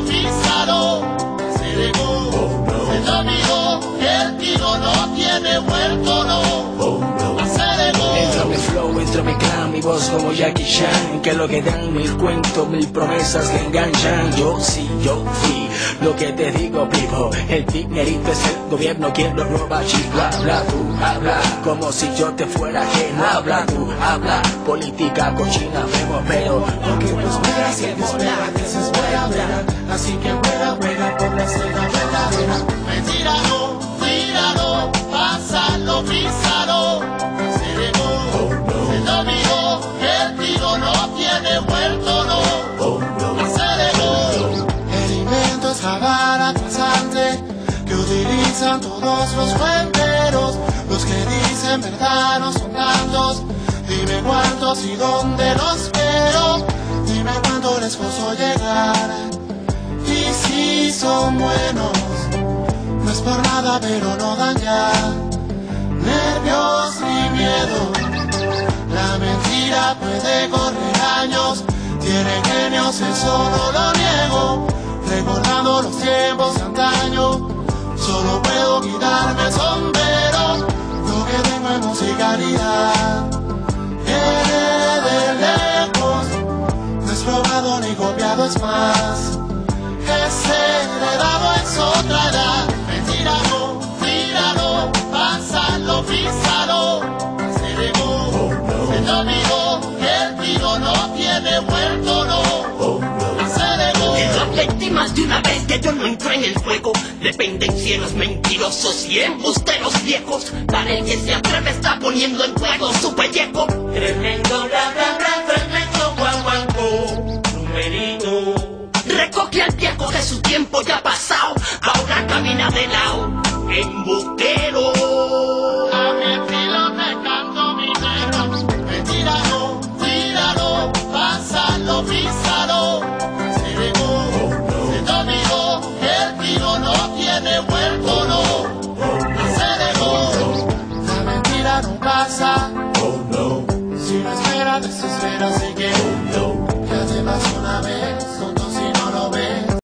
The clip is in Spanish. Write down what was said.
lo se regó, oh, no. se dominó, el tiro no tiene vuelto, no. Oh, no. Entra mi flow, entra mi clan, mi voz como Jackie Chan. Que lo que dan mil cuentos, mil promesas que enganchan. Yo sí, yo fui, lo que te digo vivo El dinerito es el gobierno quien lo roba Chico, habla tú, habla. Como si yo te fuera ajeno Habla tú, habla. Política cochina, me veo Lo que nos muera, si que se muera, Así que ruega, ruega por la escena verdadera Mentira no, mentira no, pásalo, písalo. Se dejó, se te olvidó El tiro no tiene vuelto, no. Se dejó El invento es la vara trasante Que utilizan todos los cuenteros. Los que dicen verdad no son tantos. Dime cuántos y dónde los quiero. Dime cuándo les puedo llegar pero no dan ya. Nervios ni miedo. La mentira puede correr años. Tienen genios, eso no lo niego. Recordando los tiempos de antaño. Solo puedo quitarme el sombrero. Lo que tengo es musicalidad. Viene de lejos. No es robado ni copiado, es más. Es heredado, es otra edad vez que yo no entro en el juego. Dependen cielos mentirosos y embusteros viejos. Para el que se atreve está poniendo en juego su pellejo. Tremendo bla bla esperar, desesperas y que no. Cállate más una vez,